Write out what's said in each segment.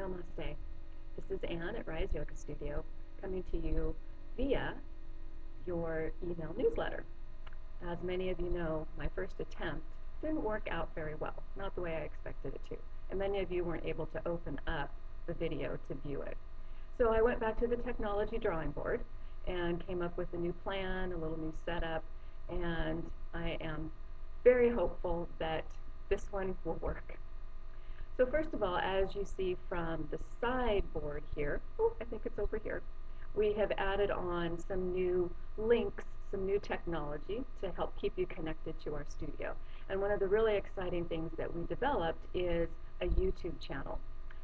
Namaste. This is Ann at Rise Yoga Studio coming to you via your email newsletter. As many of you know, my first attempt didn't work out very well, not the way I expected it to. And many of you weren't able to open up the video to view it. So I went back to the technology drawing board and came up with a new plan, a little new setup, and I am very hopeful that this one will work. So first of all, as you see from the sideboard here, oh, I think it's over here, we have added on some new links, some new technology to help keep you connected to our studio. And one of the really exciting things that we developed is a YouTube channel.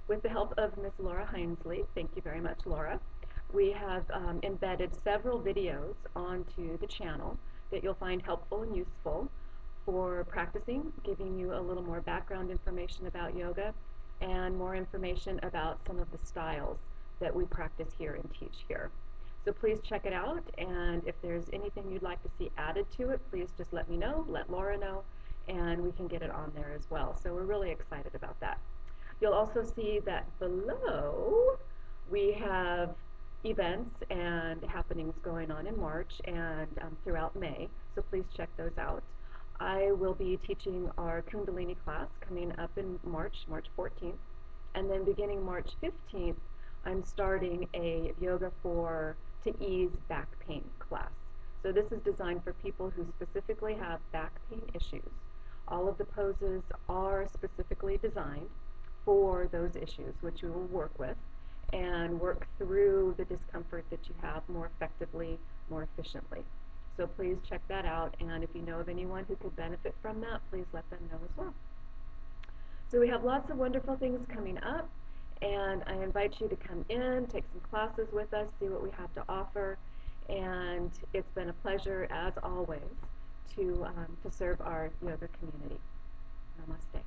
With the help of Miss Laura Hinesley, thank you very much, Laura, we have um, embedded several videos onto the channel that you'll find helpful and useful for practicing, giving you a little more background information about yoga and more information about some of the styles that we practice here and teach here. So please check it out, and if there's anything you'd like to see added to it, please just let me know, let Laura know, and we can get it on there as well. So we're really excited about that. You'll also see that below we have events and happenings going on in March and um, throughout May, so please check those out. I will be teaching our Kundalini class coming up in March, March 14th, and then beginning March 15th, I'm starting a yoga for to ease back pain class. So this is designed for people who specifically have back pain issues. All of the poses are specifically designed for those issues, which we will work with and work through the discomfort that you have more effectively, more efficiently. So please check that out, and if you know of anyone who could benefit from that, please let them know as well. So we have lots of wonderful things coming up, and I invite you to come in, take some classes with us, see what we have to offer, and it's been a pleasure, as always, to, um, to serve our yoga community. Namaste.